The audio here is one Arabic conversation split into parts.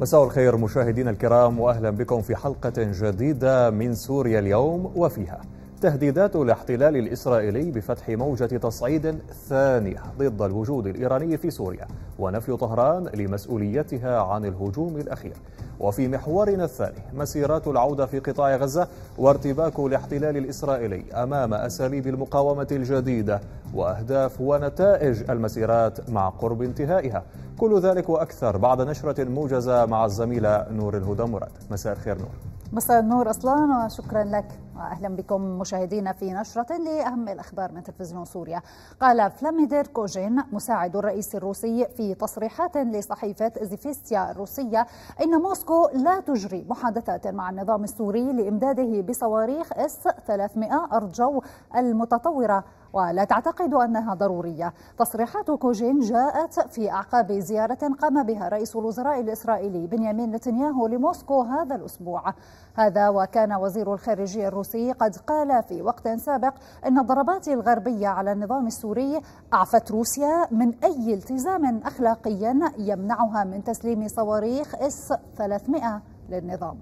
مساء الخير مشاهدينا الكرام وأهلا بكم في حلقة جديدة من سوريا اليوم وفيها. تهديدات الاحتلال الإسرائيلي بفتح موجة تصعيد ثانية ضد الوجود الإيراني في سوريا ونفي طهران لمسؤوليتها عن الهجوم الأخير. وفي محورنا الثاني مسيرات العودة في قطاع غزة وارتباك الاحتلال الإسرائيلي أمام أساليب المقاومة الجديدة وأهداف ونتائج المسيرات مع قرب انتهائها. كل ذلك وأكثر بعد نشرة موجزة مع الزميلة نور الهدى مراد. مساء الخير نور. مساء النور أصلا وشكرا لك. واهلا بكم مشاهدينا في نشرة لأهم الأخبار من تلفزيون سوريا. قال فلاديمير كوجين مساعد الرئيس الروسي في تصريحات لصحيفة إزفستيا الروسية إن موسكو لا تجري محادثات مع النظام السوري لإمداده بصواريخ إس 300 ارض جو المتطورة ولا تعتقد أنها ضرورية. تصريحات كوجين جاءت في أعقاب زيارة قام بها رئيس الوزراء الإسرائيلي بنيامين نتنياهو لموسكو هذا الأسبوع. هذا وكان وزير الخارجية الروسي قد قال في وقت سابق إن الضربات الغربية على النظام السوري أعفت روسيا من أي التزام اخلاقي يمنعها من تسليم صواريخ إس 300 للنظام.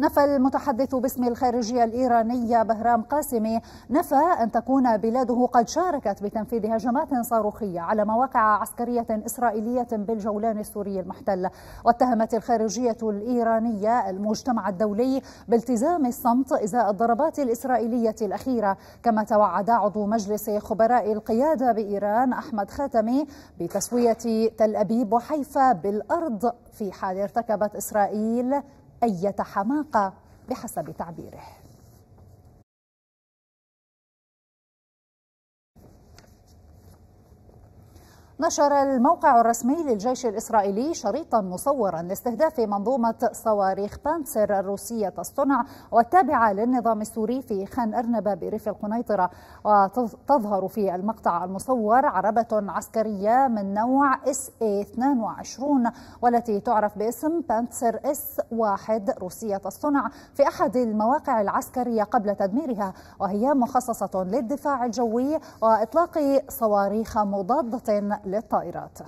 نفى المتحدث باسم الخارجية الإيرانية بهرام قاسمي نفى أن تكون بلاده قد شاركت بتنفيذ هجمات صاروخية على مواقع عسكرية إسرائيلية بالجولان السوري المحتل. واتهمت الخارجية الإيرانية المجتمع الدولي بالتزام الصمت إزاء الضربات الإسرائيلية الأخيرة كما توعد عضو مجلس خبراء القيادة بإيران أحمد خاتمي بتسوية تل أبيب وحيفا بالأرض في حال ارتكبت إسرائيل أية حماقة بحسب تعبيره. نشر الموقع الرسمي للجيش الإسرائيلي شريطا مصورا لاستهداف منظومة صواريخ بانتسير الروسية الصنع والتابعة للنظام السوري في خان أرنبة بريف القنيطرة. وتظهر في المقطع المصور عربة عسكرية من نوع إس اي 22 والتي تعرف باسم بانتسير إس 1 روسية الصنع في أحد المواقع العسكرية قبل تدميرها. وهي مخصصة للدفاع الجوي وإطلاق صواريخ مضادة للطائرات.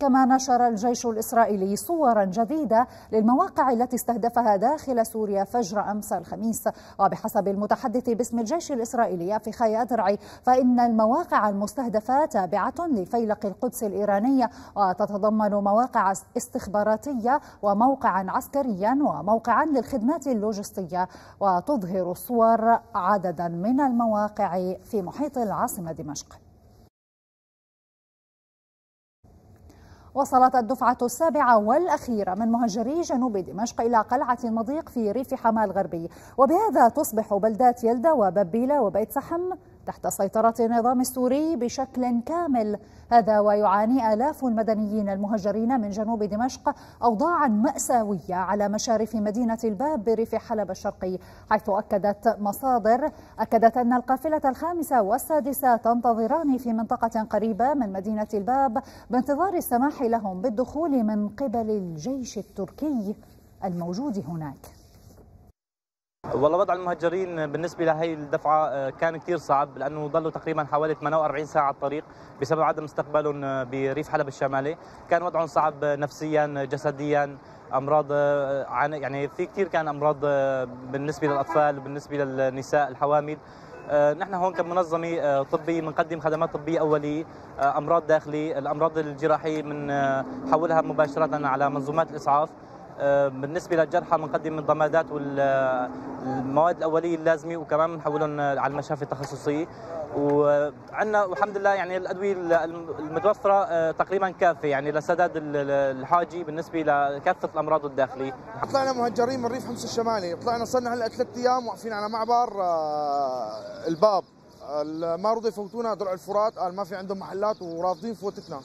كما نشر الجيش الإسرائيلي صورا جديدة للمواقع التي استهدفها داخل سوريا فجر أمس الخميس. وبحسب المتحدث باسم الجيش الإسرائيلي أفيخاي أدرعي فإن المواقع المستهدفة تابعة لفيلق القدس الإيراني وتتضمن مواقع استخباراتية وموقعا عسكريا وموقعا للخدمات اللوجستية. وتظهر الصور عددا من المواقع في محيط العاصمة دمشق. وصلت الدفعة السابعة والأخيرة من مهجري جنوب دمشق إلى قلعة المضيق في ريف حماة الغربي وبهذا تصبح بلدات يلدة وببيلة وبيت سحم تحت سيطرة النظام السوري بشكل كامل. هذا ويعاني آلاف المدنيين المهجرين من جنوب دمشق أوضاعا مأساوية على مشارف مدينة الباب بريف حلب الشرقي حيث أكدت مصادر أكدت أن القافلة الخامسة والسادسة تنتظران في منطقة قريبة من مدينة الباب بانتظار السماح لهم بالدخول من قبل الجيش التركي الموجود هناك. والله وضع المهجرين بالنسبة لهي الدفعة آه، كان كثير صعب لأنه ضلوا تقريبا حوالي 48 ساعة على الطريق بسبب عدم استقبالهم آه، بريف حلب الشمالي، كان وضعهم صعب نفسيا جسديا أمراض آه، يعني في كثير كان أمراض بالنسبة للأطفال وبالنسبه للنساء الحوامل. نحن هون كمنظمة طبية بنقدم خدمات طبية أولية أمراض داخلية. الأمراض الجراحية بنحولها مباشرة على منظومات الإسعاف. آه، بالنسبة للجرحى بنقدم الضمادات والمواد الأولية اللازمة وكمان بنحولهم على المشافي التخصصية. وعندنا والحمد لله يعني الأدوية المتوفرة آه، تقريبا كافيه يعني لسداد الحاجي بالنسبة لكافه الأمراض الداخلية. طلعنا مهجرين من ريف حمص الشمالي، طلعنا صرنا هلأ ثلاث أيام واقفين على معبر آه، الباب. ما رضوا يفوتونا درع الفرات. قال ما في عندهم محلات ورافضين فوتتنا.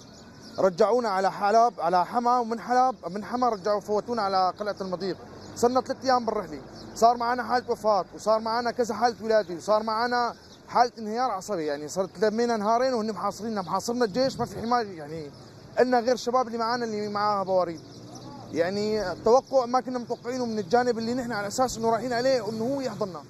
رجعونا على حلب على حما ومن حلب من حما رجعوا فوتونا على قلعة المضيق. صرنا ثلاث أيام بالرحلة. صار معنا حالة وفاة وصار معنا كذا حالة ولاده وصار معنا حالة انهيار عصبي. يعني صرت لمينا نهارين وهن محاصريننا محاصرنا الجيش ما في حماية يعني إلنا غير الشباب اللي معانا اللي معاها بواريد. يعني توقع ما كنا متوقعينه من الجانب اللي نحن على أساس إنه رايحين عليه انه هو يحضننا.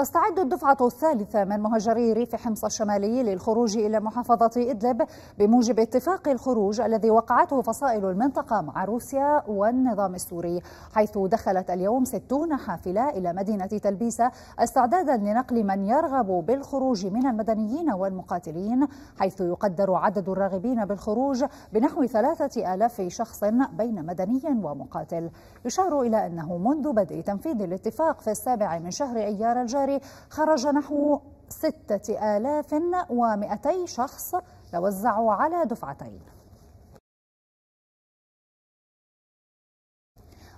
تستعد الدفعة الثالثة من مهاجري ريف حمص الشمالي للخروج إلى محافظة إدلب بموجب اتفاق الخروج الذي وقعته فصائل المنطقة مع روسيا والنظام السوري حيث دخلت اليوم ستون حافلة إلى مدينة تلبيسة استعدادا لنقل من يرغب بالخروج من المدنيين والمقاتلين حيث يقدر عدد الراغبين بالخروج بنحو ثلاثة آلاف شخص بين مدني ومقاتل. يشار إلى أنه منذ بدء تنفيذ الاتفاق في السابع من شهر أيار الجاري خرج نحو ستة آلاف ومئتي شخص توزعوا على دفعتين.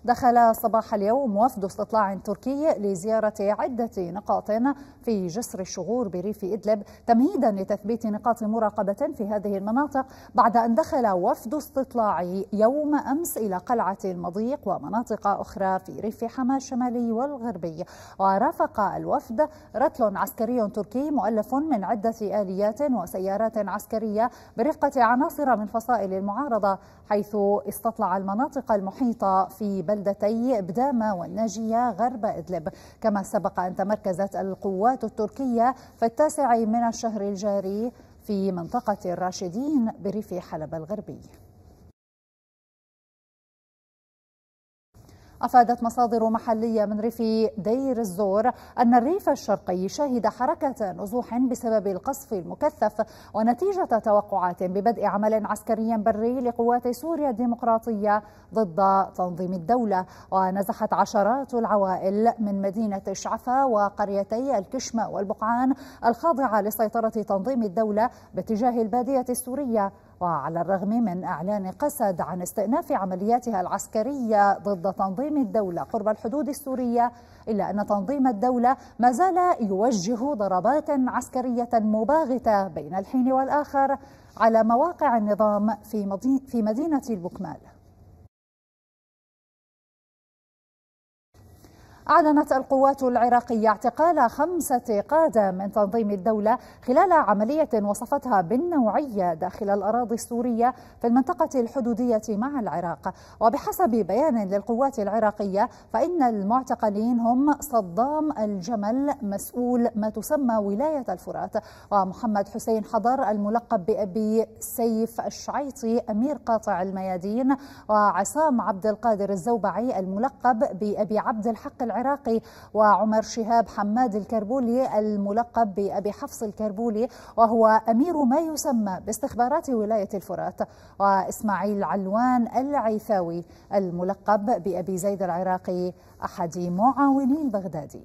دخل صباح اليوم وفد استطلاع تركي لزيارة عدة نقاط في جسر الشغور بريف إدلب تمهيدا لتثبيت نقاط مراقبة في هذه المناطق بعد أن دخل وفد استطلاع يوم أمس إلى قلعة المضيق ومناطق أخرى في ريف حما الشمالي والغربي. ورافق الوفد رتل عسكري تركي مؤلف من عدة آليات وسيارات عسكرية برفقة عناصر من فصائل المعارضة حيث استطلع المناطق المحيطة في بلدتي إبدامة والناجية غرب إدلب. كما سبق أن تمركزت القوات التركية في التاسع من الشهر الجاري في منطقة الراشدين بريف حلب الغربي. أفادت مصادر محلية من ريف دير الزور أن الريف الشرقي شهد حركة نزوح بسبب القصف المكثف ونتيجة توقعات ببدء عمل عسكري بري لقوات سوريا الديمقراطية ضد تنظيم الدولة. ونزحت عشرات العوائل من مدينة شعفة وقريتي الكشمة والبقعان الخاضعة لسيطرة تنظيم الدولة باتجاه البادية السورية. وعلى الرغم من إعلان قسد عن استئناف عملياتها العسكرية ضد تنظيم الدولة قرب الحدود السورية إلا أن تنظيم الدولة ما زال يوجه ضربات عسكرية مباغتة بين الحين والآخر على مواقع النظام في مدينة البكمال. أعلنت القوات العراقية اعتقال خمسة قادة من تنظيم الدولة خلال عملية وصفتها بالنوعية داخل الأراضي السورية في المنطقة الحدودية مع العراق. وبحسب بيان للقوات العراقية فإن المعتقلين هم صدام الجمل مسؤول ما تسمى ولاية الفرات. ومحمد حسين حضر الملقب بأبي سيف الشعيطي أمير قاطع الميادين وعصام عبد القادر الزوبعي الملقب بأبي عبد الحق العراقي وعمر شهاب حماد الكربولي الملقب بأبي حفص الكربولي وهو أمير ما يسمى باستخبارات ولاية الفرات وإسماعيل علوان العيثاوي الملقب بأبي زيد العراقي أحد معاوني البغدادي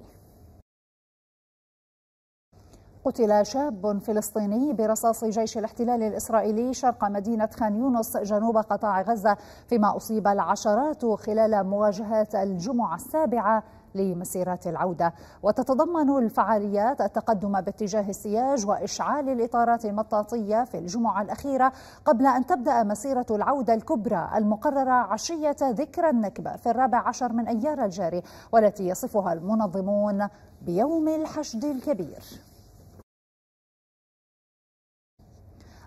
قتل شاب فلسطيني برصاص جيش الاحتلال الإسرائيلي شرق مدينة خان يونس جنوب قطاع غزة فيما أصيب العشرات خلال مواجهات الجمعة السابعة لمسيرات العودة. وتتضمن الفعاليات التقدم باتجاه السياج وإشعال الإطارات المطاطية في الجمعة الأخيرة قبل أن تبدأ مسيرة العودة الكبرى المقررة عشية ذكرى النكبة في الرابع عشر من أيار الجاري والتي يصفها المنظمون بيوم الحشد الكبير.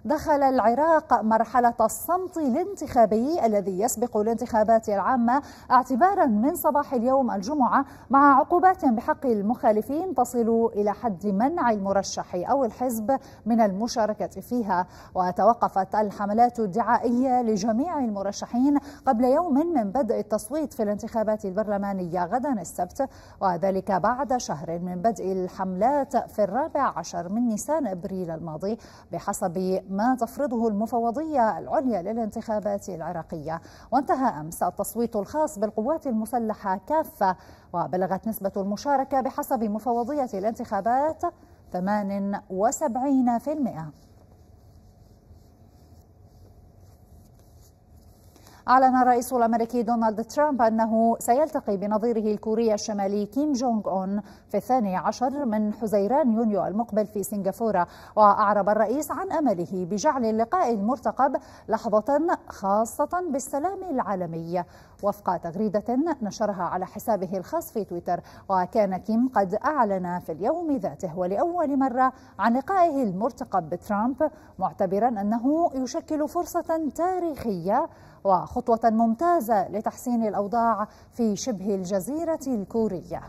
دخل العراق مرحلة الصمت الانتخابي الذي يسبق الانتخابات العامة اعتبارا من صباح اليوم الجمعة مع عقوبات بحق المخالفين تصل إلى حد منع المرشح أو الحزب من المشاركة فيها. وتوقفت الحملات الدعائية لجميع المرشحين قبل يوم من بدء التصويت في الانتخابات البرلمانية غدا السبت وذلك بعد شهر من بدء الحملات في الرابع عشر من نيسان أبريل الماضي بحسب ما تفرضه المفوضية العليا للانتخابات العراقية. وانتهى أمس التصويت الخاص بالقوات المسلحة كافة وبلغت نسبة المشاركة بحسب مفوضية الانتخابات 78% أعلن الرئيس الأمريكي دونالد ترامب أنه سيلتقي بنظيره الكوري الشمالي كيم جونغ أون في الثاني عشر من حزيران يونيو المقبل في سنغافورة. وأعرب الرئيس عن أمله بجعل اللقاء المرتقب لحظة خاصة بالسلام العالمي. وفق تغريدة نشرها على حسابه الخاص في تويتر وكان كيم قد أعلن في اليوم ذاته ولأول مرة عن لقائه المرتقب بترامب معتبرا أنه يشكل فرصة تاريخية وخطوة ممتازة لتحسين الأوضاع في شبه الجزيرة الكورية.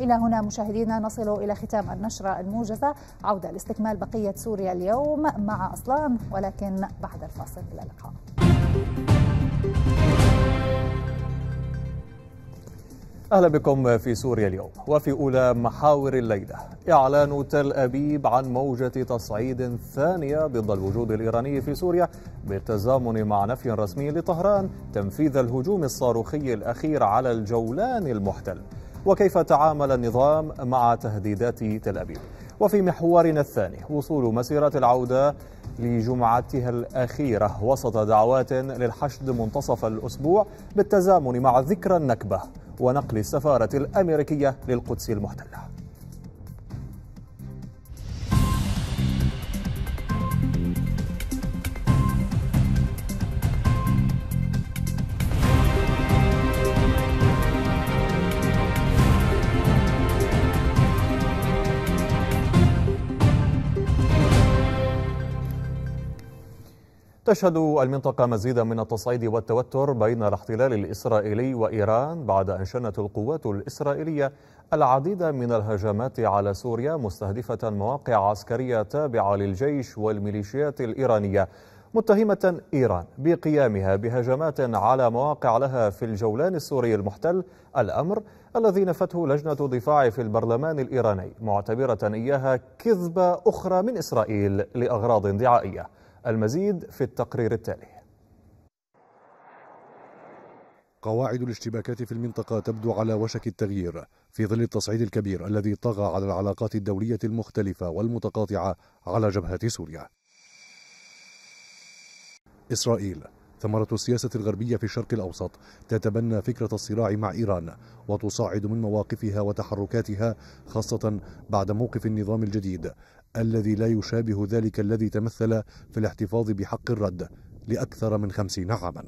إلى هنا مشاهدينا نصل إلى ختام النشرة الموجزة عودة لاستكمال بقية سوريا اليوم مع أصلان ولكن بعد الفاصل إلى اللقاء. أهلا بكم في سوريا اليوم. وفي أولى محاور الليلة إعلان تل أبيب عن موجة تصعيد ثانية ضد الوجود الإيراني في سوريا بالتزامن مع نفي رسمي لطهران تنفيذ الهجوم الصاروخي الأخير على الجولان المحتل. وكيف تعامل النظام مع تهديدات تل أبيب؟ وفي محورنا الثاني وصول مسيرة العودة لجمعتها الأخيرة وسط دعوات للحشد منتصف الأسبوع بالتزامن مع ذكرى النكبة. ونقل السفارة الأمريكية للقدس المحتلة. تشهد المنطقة مزيدا من التصعيد والتوتر بين الاحتلال الإسرائيلي وإيران بعد أن شنت القوات الإسرائيلية العديد من الهجمات على سوريا مستهدفة مواقع عسكرية تابعة للجيش والميليشيات الإيرانية. متهمة إيران بقيامها بهجمات على مواقع لها في الجولان السوري المحتل الأمر الذي نفته لجنة الدفاع في البرلمان الإيراني معتبرة إياها كذبة أخرى من إسرائيل لأغراض دعائية. المزيد في التقرير التالي قواعد الاشتباكات في المنطقة تبدو على وشك التغيير في ظل التصعيد الكبير الذي طغى على العلاقات الدولية المختلفة والمتقاطعة على جبهة سوريا. إسرائيل ثمرة السياسة الغربية في الشرق الأوسط تتبنى فكرة الصراع مع إيران وتصاعد من مواقفها وتحركاتها خاصة بعد موقف النظام الجديد الذي لا يشابه ذلك الذي تمثل في الاحتفاظ بحق الرد لأكثر من خمسين عاما.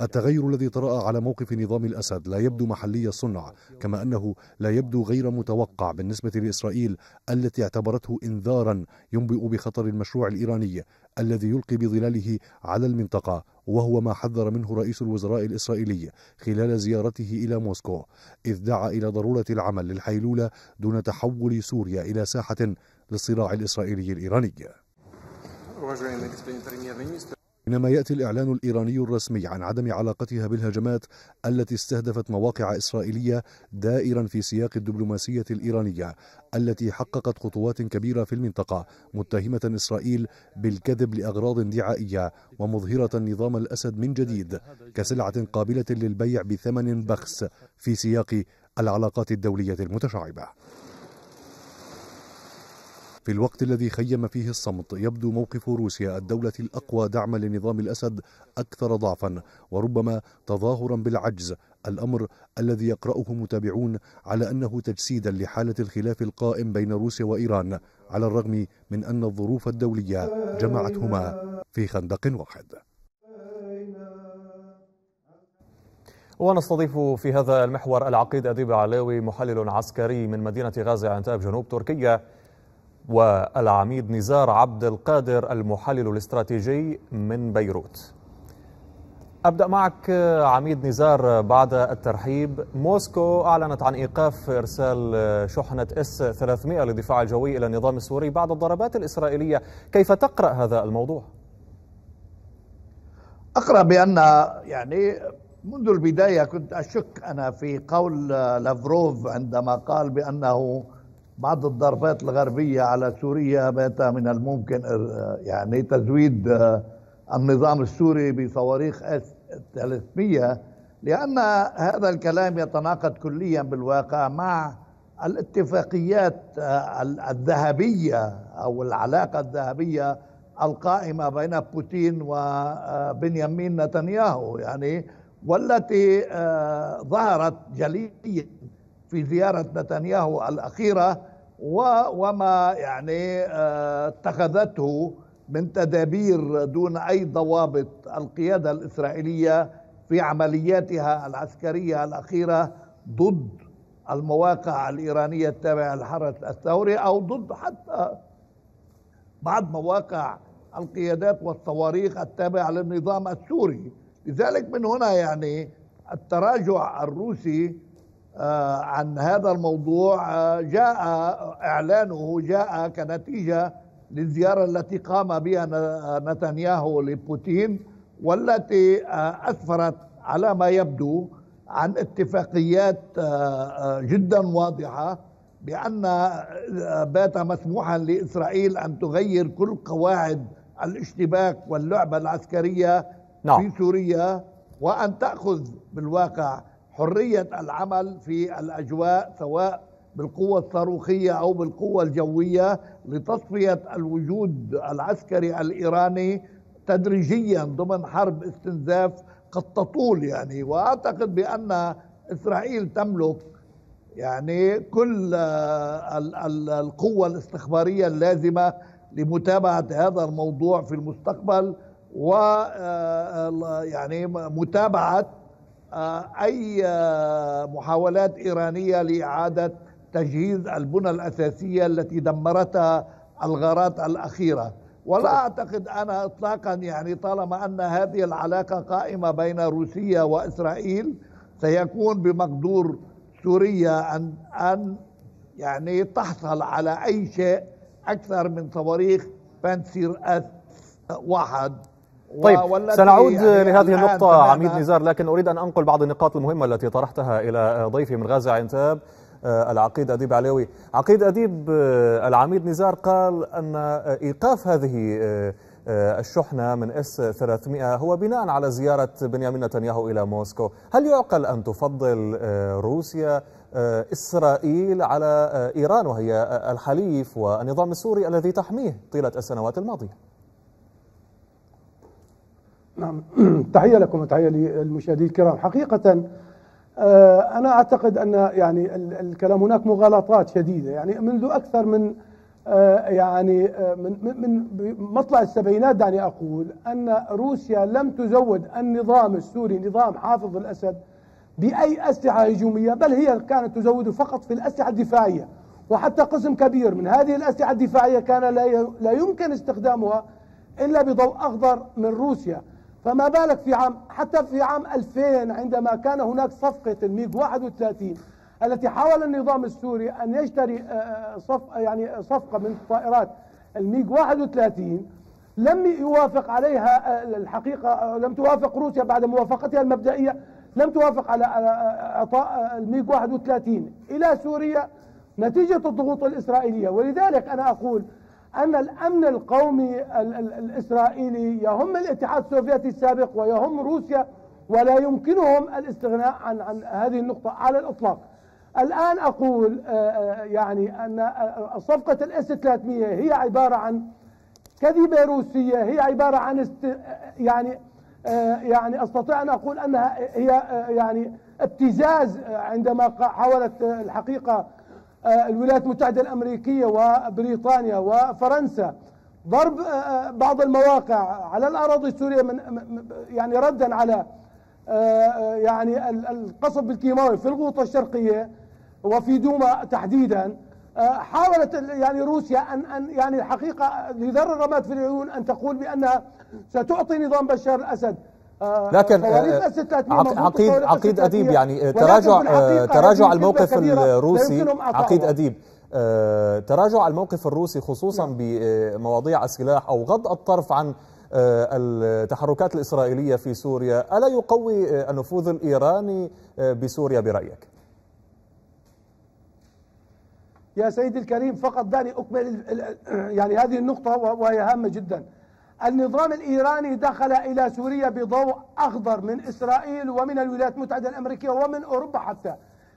التغير الذي طرأ على موقف نظام الأسد لا يبدو محلي الصنع كما أنه لا يبدو غير متوقع بالنسبة لإسرائيل التي اعتبرته إنذارا ينبئ بخطر المشروع الإيراني الذي يلقي بظلاله على المنطقة وهو ما حذر منه رئيس الوزراء الإسرائيلي خلال زيارته إلى موسكو إذ دعا إلى ضرورة العمل للحيلولة دون تحول سوريا إلى ساحة للصراع الإسرائيلي الإيراني. حينما يأتي الإعلان الإيراني الرسمي عن عدم علاقتها بالهجمات التي استهدفت مواقع إسرائيلية دائرا في سياق الدبلوماسية الإيرانية التي حققت خطوات كبيرة في المنطقة متهمة إسرائيل بالكذب لأغراض دعائية ومظهرة نظام الأسد من جديد كسلعة قابلة للبيع بثمن بخس في سياق العلاقات الدولية المتشعبة. في الوقت الذي خيم فيه الصمت يبدو موقف روسيا الدولة الأقوى دعما لنظام الأسد أكثر ضعفا وربما تظاهرا بالعجز الأمر الذي يقرأه متابعون على أنه تجسيدا لحالة الخلاف القائم بين روسيا وإيران على الرغم من أن الظروف الدولية جمعتهما في خندق واحد. ونستضيف في هذا المحور العقيد أديب علاوي محلل عسكري من مدينة غازي عنتاب جنوب تركيا والعميد نزار عبد القادر المحلل الاستراتيجي من بيروت. أبدأ معك عميد نزار بعد الترحيب. موسكو أعلنت عن إيقاف إرسال شحنة إس 300 للدفاع الجوي إلى النظام السوري بعد الضربات الإسرائيلية. كيف تقرأ هذا الموضوع؟ أقرأ بأن يعني منذ البداية كنت أشك أنا في قول لافروف عندما قال بأنه بعض الضربات الغربية على سوريا بات من الممكن يعني تزويد النظام السوري بصواريخ إس 300 لأن هذا الكلام يتناقض كليا بالواقع مع الاتفاقيات الذهبية أو العلاقة الذهبية القائمة بين بوتين وبنيامين نتنياهو يعني والتي ظهرت جليا في زيارة نتنياهو الأخيرة وما يعني اتخذته من تدابير دون أي ضوابط القيادة الإسرائيلية في عملياتها العسكرية الأخيرة ضد المواقع الإيرانية التابعة للحرس الثوري أو ضد حتى بعض مواقع القيادات والصواريخ التابعة للنظام السوري. لذلك من هنا يعني التراجع الروسي آه، عن هذا الموضوع آه، جاء إعلانه جاء كنتيجة للزيارة التي قام بها نتنياهو لبوتين والتي آه، اسفرت على ما يبدو عن اتفاقيات جدا واضحة بأن بات مسموحا لإسرائيل أن تغير كل قواعد الاشتباك واللعبة العسكرية نعم. في سوريا وأن تأخذ بالواقع حرية العمل في الأجواء سواء بالقوة الصاروخية أو بالقوة الجوية لتصفية الوجود العسكري الإيراني تدريجيا ضمن حرب استنزاف قد تطول يعني. وأعتقد بأن إسرائيل تملك يعني كل القوة الاستخبارية اللازمة لمتابعة هذا الموضوع في المستقبل و آه، يعني متابعة آه، أي آه، محاولات إيرانية لإعادة تجهيز البنى الأساسية التي دمرتها الغارات الأخيرة. ولا أعتقد أنا إطلاقا يعني طالما أن هذه العلاقة قائمة بين روسيا وإسرائيل سيكون بمقدور سوريا أن أن يعني تحصل على أي شيء أكثر من صواريخ بانسير أس واحد. طيب سنعود يعني لهذه النقطة عميد نزار لكن أريد أن أنقل بعض النقاط المهمة التي طرحتها إلى ضيفي من غازة عنتاب آه، العقيد أديب علوي. عقيد أديب آه، العميد نزار قال أن إيقاف هذه آه، الشحنة من إس 300 هو بناء على زيارة بنيامين نتنياهو إلى موسكو. هل يعقل أن تفضل روسيا إسرائيل على إيران وهي الحليف والنظام السوري الذي تحميه طيلة السنوات الماضية؟ نعم. تحية لكم وتحية للمشاهدين الكرام. حقيقة آه، أنا أعتقد أن يعني الكلام هناك مغالطات شديدة. يعني منذ أكثر من آه، يعني آه، من من مطلع السبعينات دعني أقول أن روسيا لم تزود النظام السوري نظام حافظ الأسد بأي أسلحة هجومية بل هي كانت تزود فقط في الأسلحة الدفاعية. وحتى قسم كبير من هذه الأسلحة الدفاعية كان لا يمكن استخدامها إلا بضوء أخضر من روسيا. فما بالك في عام حتى في عام 2000 عندما كان هناك صفقة الميج 31 التي حاول النظام السوري أن يشتري آه، آه، صف يعني صفقة من طائرات الميج 31 لم يوافق عليها آه، الحقيقة لم توافق روسيا بعد موافقتها المبدئية لم توافق على أعطاء الميج 31 إلى سوريا نتيجة الضغوط الإسرائيلية. ولذلك أنا أقول أن الأمن القومي الإسرائيلي يهم الاتحاد السوفيتي السابق ويهم روسيا ولا يمكنهم الاستغناء عن عن هذه النقطة على الإطلاق. الآن أقول آه، آه، يعني أن آه، صفقة الإس 300 هي عبارة عن كذبة روسية هي عبارة عن است يعني يعني أستطيع أن أقول أنها هي يعني ابتزاز عندما حاولت الحقيقة آه، الولايات المتحدة الأمريكية وبريطانيا وفرنسا. ضرب آه، آه، بعض المواقع على الأراضي السورية من يعني ردا على يعني القصف بالكيماوي في الغوطة الشرقية وفي دوما تحديدا. حاولت يعني روسيا أن أن يعني الحقيقة لذر الرماد في العيون أن تقول بأنها ستعطي نظام بشار الأسد. آه، لكن آه، عقيد عقيد أديب يعني تراجع تراجع الموقف الروسي. عقيد أديب تراجع الموقف الروسي خصوصا نعم. بمواضيع السلاح أو غض الطرف عن آه، التحركات الإسرائيلية في سوريا. ألا يقوي النفوذ الإيراني بسوريا برأيك؟ يا سيدي الكريم فقط دعني أكمل يعني هذه النقطة وهي هامة جدا. النظام الإيراني دخل إلى سوريا بضوء أخضر من إسرائيل ومن الولايات المتحدة الأمريكية ومن أوروبا حتى.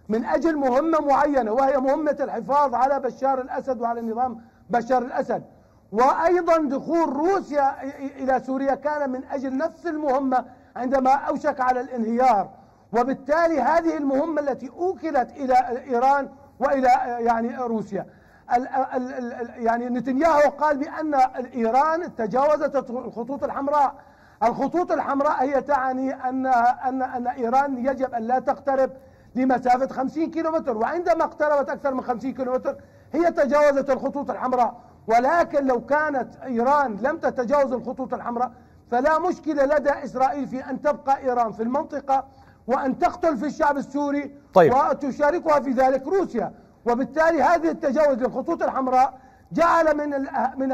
من أجل مهمة معينة وهي مهمة الحفاظ على بشار الأسد وعلى نظام بشار الأسد. وأيضا دخول روسيا إلى سوريا كان من أجل نفس المهمة عندما أوشك على الانهيار. وبالتالي هذه المهمة التي أوكلت إلى إيران وإلى يعني روسيا. يعني نتنياهو قال بأن إيران تجاوزت الخطوط الحمراء. الخطوط الحمراء هي تعني أن, أن, أن إيران يجب أن لا تقترب لمسافة 50 كيلومتر. وعندما اقتربت أكثر من 50 كيلومتر هي تجاوزت الخطوط الحمراء. ولكن لو كانت إيران لم تتجاوز الخطوط الحمراء فلا مشكلة لدى إسرائيل في أن تبقى إيران في المنطقة وأن تقتل في الشعب السوري طيب. وتشاركها في ذلك روسيا. وبالتالي هذه التجاوز للخطوط الحمراء جعل من من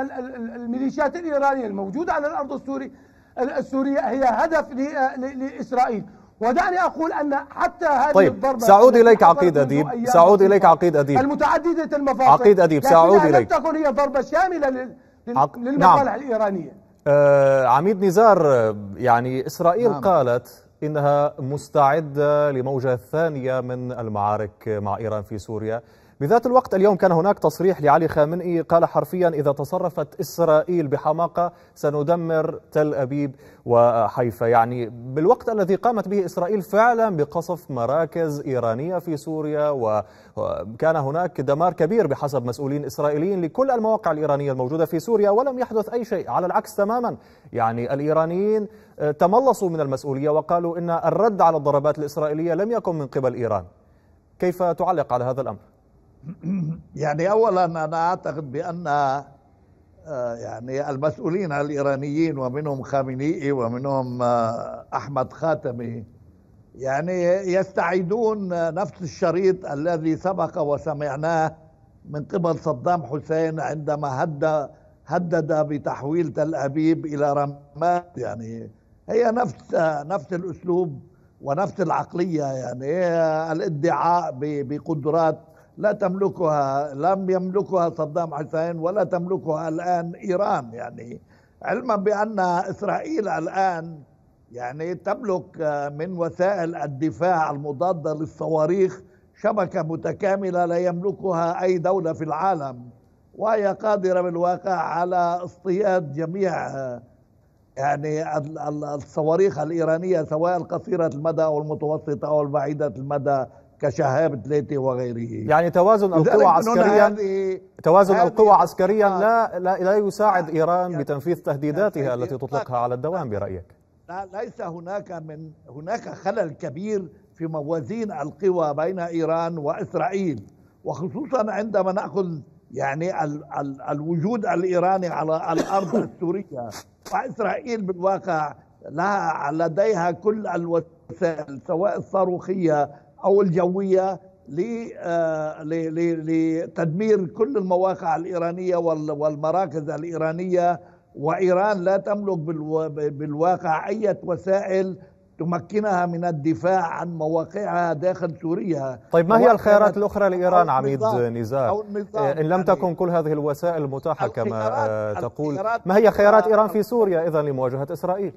الميليشيات الإيرانية الموجودة على الأرض السوري السورية هي هدف لإسرائيل. ودعني أقول أن حتى هذه طيب الضربة سأعود إليك عقيد أديب. سأعود إليك عقيد أديب. المتعددة المفاصل عقيد أديب سأعود إليك. لم تكن هي ضربة شاملة للمصالح نعم. الإيرانية. آه عميد نزار يعني إسرائيل نعم. قالت إنها مستعدة لموجة ثانية من المعارك مع إيران في سوريا. بذات الوقت اليوم كان هناك تصريح لعلي خامنئي قال حرفيا إذا تصرفت إسرائيل بحماقة سندمر تل أبيب وحيفا. يعني بالوقت الذي قامت به إسرائيل فعلا بقصف مراكز إيرانية في سوريا وكان هناك دمار كبير بحسب مسؤولين إسرائيليين لكل المواقع الإيرانية الموجودة في سوريا ولم يحدث أي شيء. على العكس تماما. يعني الإيرانيين تملصوا من المسؤولية وقالوا إن الرد على الضربات الإسرائيلية لم يكن من قبل إيران. كيف تعلق على هذا الأمر؟ يعني اولا أنا أعتقد بأن آه، يعني المسؤولين الإيرانيين ومنهم خامنئي ومنهم آه، أحمد خاتمي يعني يستعيدون نفس الشريط الذي سبق وسمعناه من قبل صدام حسين عندما هدد هدد بتحويل تل أبيب إلى رماد. يعني هي نفس نفس الأسلوب ونفس العقلية يعني الادعاء بقدرات لا تملكها لم يملكها صدام حسين ولا تملكها الآن إيران. يعني علما بأن إسرائيل الآن يعني تملك من وسائل الدفاع المضادة للصواريخ شبكة متكاملة لا يملكها أي دولة في العالم وهي قادرة بالواقع على اصطياد جميع يعني الصواريخ الإيرانية سواء القصيرة المدى أو المتوسطة أو البعيدة المدى. كشهاب ثلاثة وغيره. يعني توازن القوى عسكريا توازن القوى عسكريا لا, لا لا يساعد إيران يعني بتنفيذ تهديداتها يعني التي تطلقها على الدوام برأيك. لا ليس هناك من هناك خلل كبير في موازين القوى بين إيران وإسرائيل. وخصوصا عندما نأخذ يعني ال ال الوجود الإيراني على الأرض السورية. وإسرائيل بالواقع لها لديها كل الوسائل سواء الصاروخية أو الجوية آه، لتدمير كل المواقع الإيرانية والمراكز الإيرانية وإيران لا تملك بالواقع أي وسائل تمكنها من الدفاع عن مواقعها داخل سوريا. طيب ما هي الخيارات الأخرى لإيران عميد نزار إن لم تكن كل هذه الوسائل المتاحة كما آه، تقول. ما هي خيارات إيران في سوريا إذا لمواجهة إسرائيل؟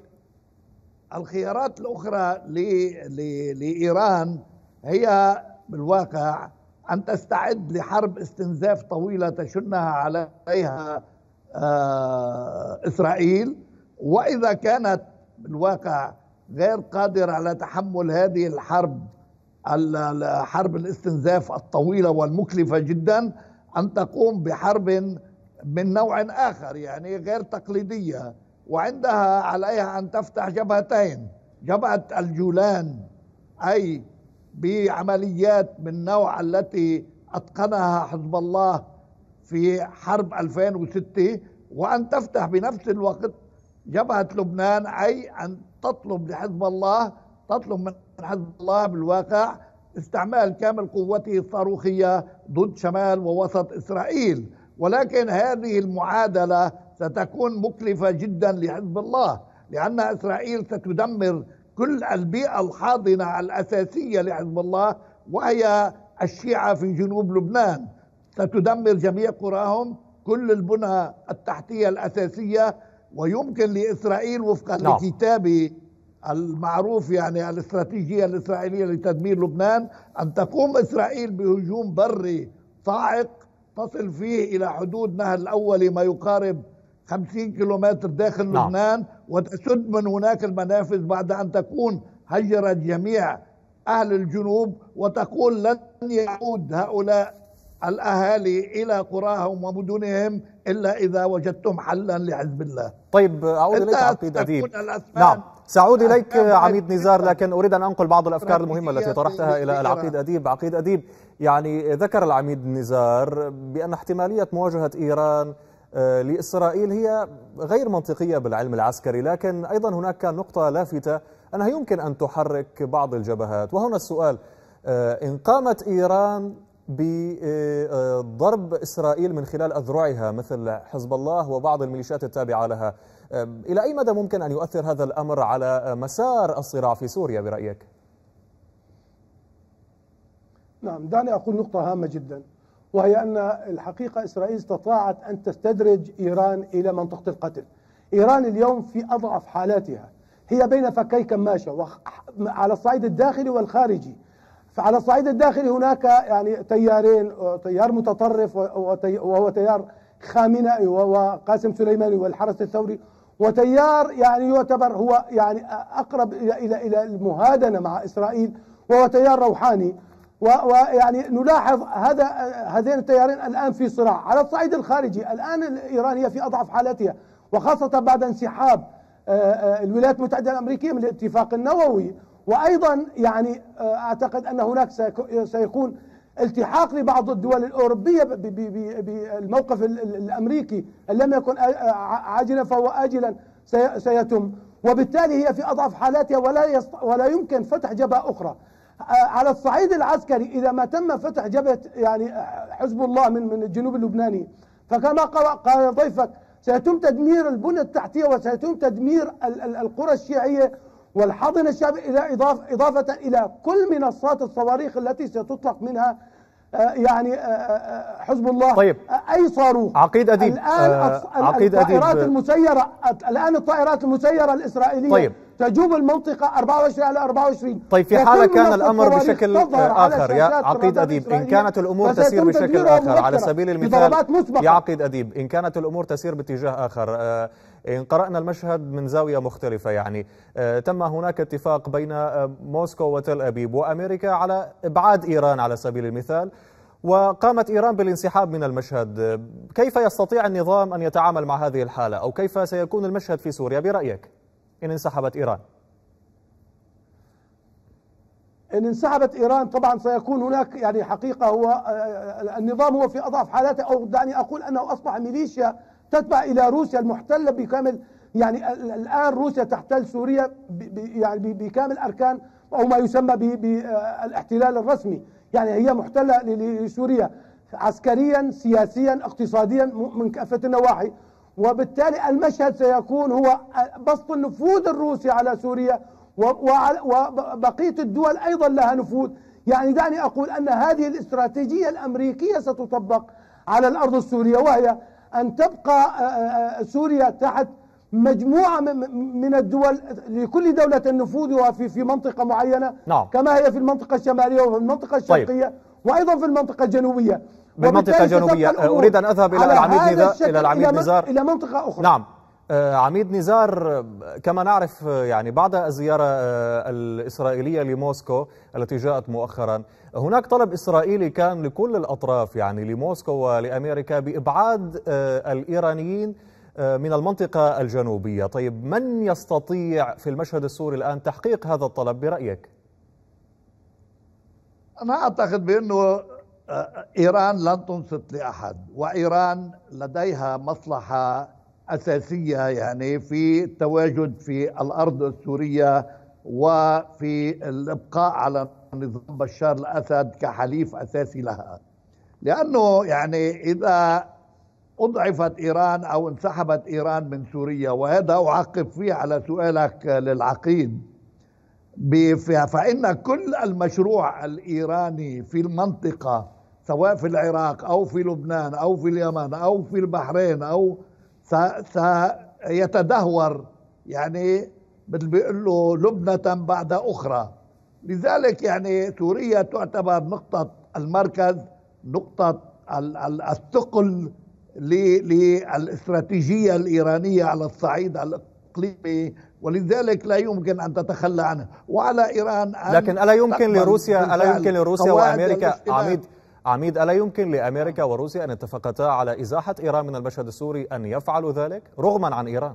الخيارات الأخرى لإيران هي بالواقع أن تستعد لحرب استنزاف طويلة تشنها عليها آه، إسرائيل. وإذا كانت بالواقع غير قادرة على تحمل هذه الحرب حرب الاستنزاف الطويلة والمكلفة جدا أن تقوم بحرب من نوع آخر يعني غير تقليدية. وعندها عليها أن تفتح جبهتين جبهة الجولان أي بعمليات من نوع التي أتقنها حزب الله في حرب 2006 وأن تفتح بنفس الوقت جبهة لبنان أي أن تطلب لحزب الله تطلب من حزب الله بالواقع استعمال كامل قوته الصاروخية ضد شمال ووسط إسرائيل. ولكن هذه المعادلة ستكون مكلفة جدا لحزب الله لأن إسرائيل ستدمر كل البيئة الحاضنة الأساسية لحزب الله وهي الشيعة في جنوب لبنان ستدمر جميع قراهم كل البنى التحتية الأساسية ويمكن لإسرائيل وفقا نعم. لكتاب المعروف يعني الاستراتيجية الإسرائيلية لتدمير لبنان أن تقوم إسرائيل بهجوم بري صاعق تصل فيه إلى حدود نهر الأول ما يقارب 50 كيلومتر داخل نعم. لبنان وتسد من هناك المنافذ بعد أن تكون هجرت جميع أهل الجنوب وتقول لن يعود هؤلاء الأهالي إلى قراهم ومدنهم إلا إذا وجدتم حلا لحزب الله. طيب أعود إليك عقيد أديب. نعم. سأعود إليك عميد نزار لكن أريد أن أنقل بعض الأفكار المهمة التي طرحتها إلى العقيد أديب. عقيد أديب يعني ذكر العميد نزار بأن احتمالية مواجهة إيران لإسرائيل هي غير منطقية بالعلم العسكري لكن أيضا هناك نقطة لافتة أنها يمكن أن تحرك بعض الجبهات وهنا السؤال إن قامت إيران بضرب إسرائيل من خلال أذرعها مثل حزب الله وبعض الميليشيات التابعة لها إلى أي مدى ممكن أن يؤثر هذا الأمر على مسار الصراع في سوريا برأيك؟ نعم دعني أقول نقطة هامة جدا وهي أن الحقيقة إسرائيل استطاعت أن تستدرج إيران إلى منطقة القتل. إيران اليوم في أضعف حالاتها. هي بين فكي كماشة على الصعيد الداخلي والخارجي. فعلى الصعيد الداخلي هناك يعني تيارين تيار متطرف وهو تيار خامنئي وقاسم سليماني والحرس الثوري. وتيار يعني يعتبر هو يعني أقرب إلى إلى إلى المهادنة مع إسرائيل وهو تيار روحاني. ويعني نلاحظ هذا هذين التيارين الآن في صراع. على الصعيد الخارجي الآن ايران هي في أضعف حالتها وخاصة بعد انسحاب الولايات المتحدة الأمريكية من الاتفاق النووي. وأيضا يعني أعتقد أن هناك سيكون التحاق لبعض الدول الأوروبية بالموقف الأمريكي إن لم يكن عاجلا فهو اجلا سيتم. وبالتالي هي في أضعف حالاتها ولا ولا يمكن فتح جبهة أخرى. على الصعيد العسكري إذا ما تم فتح جبهة يعني حزب الله من من الجنوب اللبناني. فكما قال ضيفك سيتم تدمير البنى التحتية وسيتم تدمير القرى الشيعية والحاضنة الشعبية إلى اضافه إضافة إلى كل منصات الصواريخ التي ستطلق منها يعني حزب الله. طيب. أي صاروخ. عقيد أديب الآن عقيد الطائرات أديب. المسيرة الآن الطائرات المسيرة الإسرائيلية طيب. تجوب المنطقة 24 على 24 طيب في حالة كان الأمر بشكل آخر يا عقيد أديب إن كانت الأمور تسير بشكل آخر على سبيل المثال يا عقيد أديب إن كانت الأمور تسير باتجاه آخر إن قرأنا المشهد من زاوية مختلفة يعني تم هناك اتفاق بين موسكو وتل أبيب وأمريكا على إبعاد إيران على سبيل المثال وقامت إيران بالانسحاب من المشهد كيف يستطيع النظام أن يتعامل مع هذه الحالة أو كيف سيكون المشهد في سوريا برأيك؟ إن انسحبت إيران إن انسحبت إيران طبعا سيكون هناك يعني حقيقة هو النظام هو في أضعف حالاته أو دعني أقول أنه أصبح ميليشيا تتبع إلى روسيا المحتلة بكامل يعني الآن روسيا تحتل سوريا يعني بكامل أركان أو ما يسمى بالاحتلال الرسمي. يعني هي محتلة لسوريا عسكريا سياسيا اقتصاديا من كافة النواحي. وبالتالي المشهد سيكون هو بسط النفوذ الروسي على سوريا وبقية الدول أيضا لها نفوذ. يعني دعني أقول أن هذه الاستراتيجية الأمريكية ستطبق على الأرض السورية وهي أن تبقى سوريا تحت مجموعة من الدول لكل دولة نفوذها في في منطقة معينة نعم. كما هي في المنطقة الشمالية وفي المنطقة الشرقية طيب. وأيضا في المنطقة الجنوبية بالمنطقة الجنوبية أريد أن أذهب إلى العميد نزار إلى العميد نزار إلى منطقة أخرى نعم عميد نزار كما نعرف يعني بعد الزيارة الإسرائيلية لموسكو التي جاءت مؤخرا هناك طلب إسرائيلي كان لكل الأطراف يعني لموسكو ولأمريكا بإبعاد الإيرانيين من المنطقة الجنوبية طيب من يستطيع في المشهد السوري الآن تحقيق هذا الطلب برأيك؟ أنا أعتقد بأنه إيران لن تنصت لأحد وإيران لديها مصلحة أساسية يعني في التواجد في الأرض السورية وفي الإبقاء على نظام بشار الأسد كحليف أساسي لها. لأنه يعني إذا أضعفت إيران أو انسحبت إيران من سوريا وهذا أعقب فيه على سؤالك للعقيد. فإن كل المشروع الإيراني في المنطقة سواء في العراق أو في لبنان أو في اليمن أو في البحرين أو سيتدهور يعني مثل بيقول له لبنة بعد أخرى. لذلك يعني سوريا تعتبر نقطة المركز نقطة الثقل للاستراتيجية الإيرانية على الصعيد الإقليمي ولذلك لا يمكن أن تتخلى عنه. وعلى إيران أن لكن ألا يمكن لروسيا ألا يمكن لروسيا وأمريكا؟ عميد عميد ألا يمكن لأمريكا وروسيا أن اتفقتا على إزاحة إيران من المشهد السوري أن يفعلوا ذلك؟ رغما عن إيران.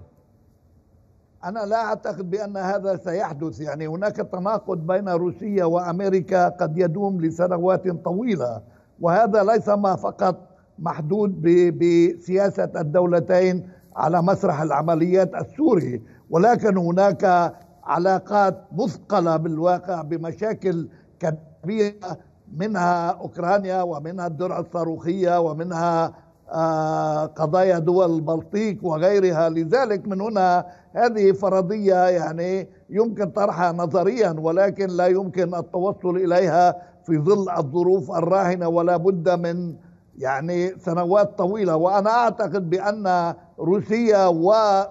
أنا لا أعتقد بأن هذا سيحدث. يعني هناك تناقض بين روسيا وأمريكا قد يدوم لسنوات طويلة وهذا ليس ما فقط محدود بسياسة الدولتين على مسرح العمليات السوري ولكن هناك علاقات مثقلة بالواقع بمشاكل كبيرة منها أوكرانيا ومنها الدرع الصاروخية ومنها آه، قضايا دول البلطيق وغيرها. لذلك من هنا هذه فرضية يعني يمكن طرحها نظريا ولكن لا يمكن التوصل إليها في ظل الظروف الراهنة ولا بد من يعني سنوات طويلة. وأنا أعتقد بأن روسيا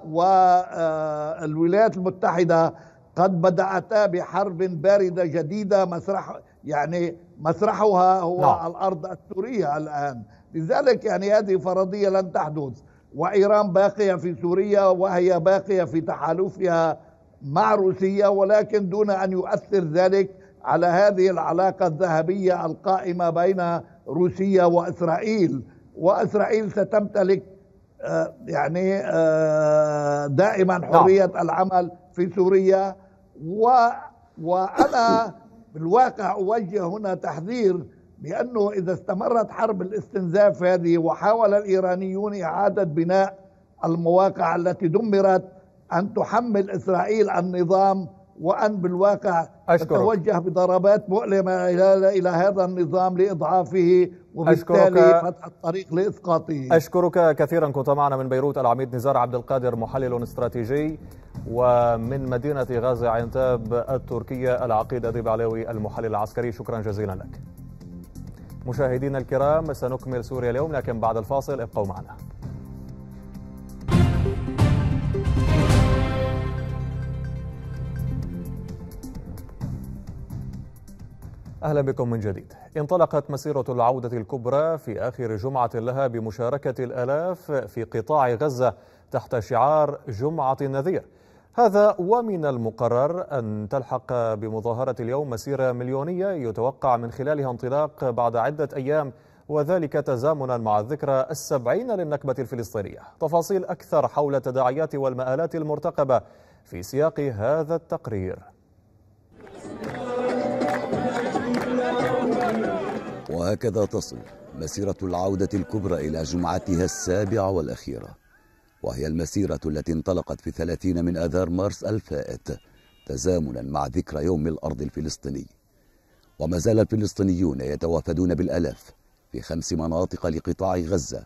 والولايات آه، المتحدة قد بدأتا بحرب باردة جديدة مسرح يعني مسرحها هو نعم. الأرض السورية الآن. لذلك يعني هذه فرضية لن تحدث. وإيران باقية في سوريا وهي باقية في تحالفها مع روسيا ولكن دون أن يؤثر ذلك على هذه العلاقة الذهبية القائمة بين روسيا وإسرائيل وإسرائيل ستمتلك آه، يعني آه، دائما نعم. حرية العمل في سوريا و وأنا بالواقع أوجه هنا تحذير بأنه إذا استمرت حرب الاستنزاف هذه وحاول الإيرانيون إعادة بناء المواقع التي دمرت أن تحمل إسرائيل النظام وأن بالواقع أشكرك. تتوجه بضربات مؤلمة إلى إلى هذا النظام لإضعافه وبالتالي فتح الطريق لإسقاطه. أشكرك كثيرا. كنت معنا من بيروت العميد نزار عبد القادر محلل استراتيجي ومن مدينة غازي عنتاب التركية العقيد أديب علوي المحلل العسكري. شكرا جزيلا لك. مشاهدينا الكرام سنكمل سوريا اليوم لكن بعد الفاصل ابقوا معنا. أهلا بكم من جديد. انطلقت مسيرة العودة الكبرى في آخر جمعة لها بمشاركة الألاف في قطاع غزة تحت شعار جمعة النذير. هذا ومن المقرر أن تلحق بمظاهرة اليوم مسيرة مليونية يتوقع من خلالها انطلاق بعد عدة أيام وذلك تزامنا مع الذكرى السبعين للنكبة الفلسطينية. تفاصيل أكثر حول التداعيات والمآلات المرتقبة في سياق هذا التقرير. وهكذا تصل مسيرة العودة الكبرى إلى جمعتها السابعة والأخيرة. وهي المسيرة التي انطلقت في ثلاثين من آذار مارس الفائت تزامنا مع ذكرى يوم الأرض الفلسطيني. وما زال الفلسطينيون يتوافدون بالألاف في خمس مناطق لقطاع غزة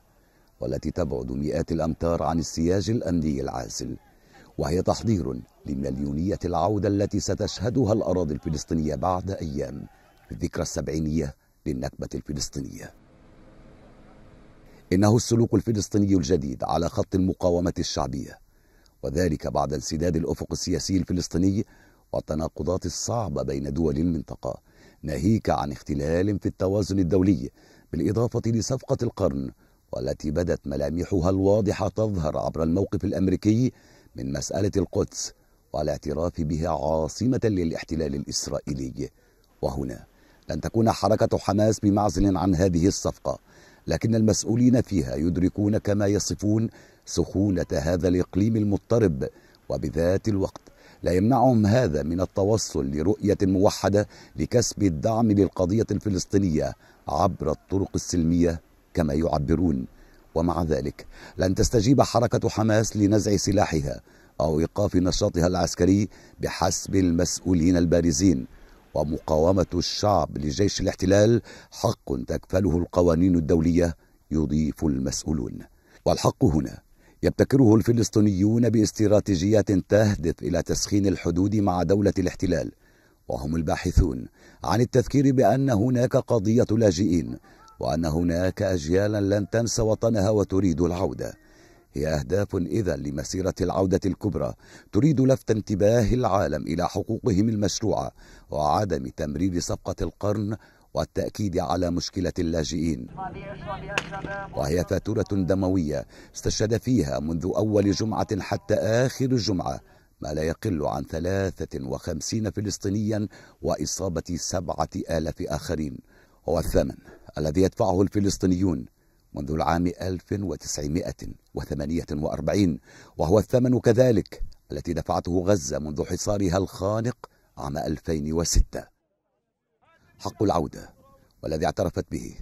والتي تبعد مئات الأمتار عن السياج الأمني العازل. وهي تحضير لمليونية العودة التي ستشهدها الأراضي الفلسطينية بعد أيام في الذكرى السبعينية للنكبة الفلسطينية. إنه السلوك الفلسطيني الجديد على خط المقاومة الشعبية وذلك بعد انسداد الأفق السياسي الفلسطيني والتناقضات الصعبة بين دول المنطقة ناهيك عن اختلال في التوازن الدولي بالإضافة لصفقة القرن والتي بدت ملامحها الواضحة تظهر عبر الموقف الأمريكي من مسألة القدس والاعتراف بها عاصمة للاحتلال الإسرائيلي. وهنا لن تكون حركة حماس بمعزل عن هذه الصفقة لكن المسؤولين فيها يدركون كما يصفون سخونة هذا الإقليم المضطرب وبذات الوقت لا يمنعهم هذا من التوصل لرؤية موحدة لكسب الدعم للقضية الفلسطينية عبر الطرق السلمية كما يعبرون. ومع ذلك لن تستجيب حركة حماس لنزع سلاحها أو إيقاف نشاطها العسكري بحسب المسؤولين البارزين. ومقاومة الشعب لجيش الاحتلال حق تكفله القوانين الدولية يضيف المسؤولون. والحق هنا يبتكره الفلسطينيون باستراتيجيات تهدف إلى تسخين الحدود مع دولة الاحتلال. وهم الباحثون عن التذكير بأن هناك قضية لاجئين وأن هناك أجيالا لن تنسى وطنها وتريد العودة. هي أهداف إذا لمسيرة العودة الكبرى تريد لفت انتباه العالم إلى حقوقهم المشروعة وعدم تمرير صفقة القرن والتأكيد على مشكلة اللاجئين. وهي فاتورة دموية استشهد فيها منذ أول جمعة حتى آخر الجمعة ما لا يقل عن 53 فلسطينيا وإصابة سبعة آلاف آخرين. هو الثمن الذي يدفعه الفلسطينيون منذ العام 1948 وهو الثمن كذلك التي دفعته غزة منذ حصارها الخانق عام 2006 حق العودة والذي اعترفت به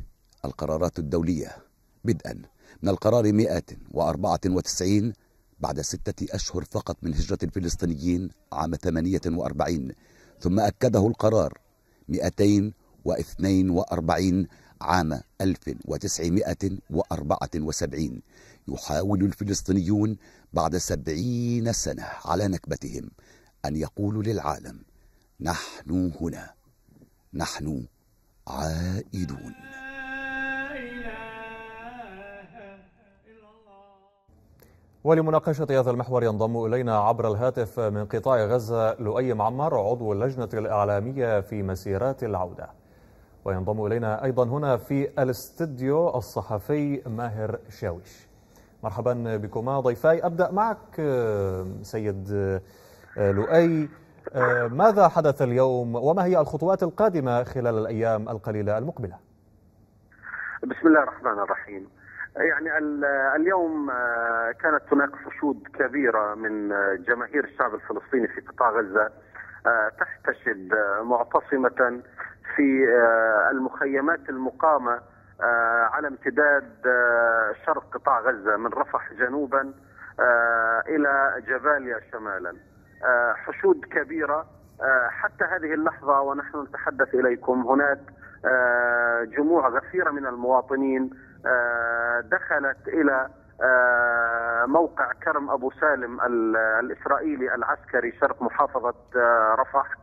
القرارات الدولية بدءا من القرار 194 بعد ستة أشهر فقط من هجرة الفلسطينيين عام 48 ثم أكده القرار 242 عام 1974 يحاول الفلسطينيون بعد سبعين سنة على نكبتهم أن يقولوا للعالم نحن هنا نحن عائدون ولمناقشة هذا المحور ينضم إلينا عبر الهاتف من قطاع غزة لؤي معمر عضو اللجنة الإعلامية في مسيرات العودة. وينضم إلينا أيضا هنا في الاستديو الصحفي ماهر شاويش. مرحبا بكما ضيفاي. أبدأ معك سيد لؤي. ماذا حدث اليوم؟ وما هي الخطوات القادمة خلال الأيام القليلة المقبلة؟ بسم الله الرحمن الرحيم. يعني اليوم كانت هناك حشود كبيرة من جماهير الشعب الفلسطيني في قطاع غزة تحتشد معتصمة في المخيمات المقامة على امتداد شرق قطاع غزة من رفح جنوبا إلى جباليا شمالا. حشود كبيرة. حتى هذه اللحظة ونحن نتحدث إليكم هناك جموع غفيرة من المواطنين دخلت إلى موقع كرم أبو سالم الإسرائيلي العسكري شرق محافظة رفح.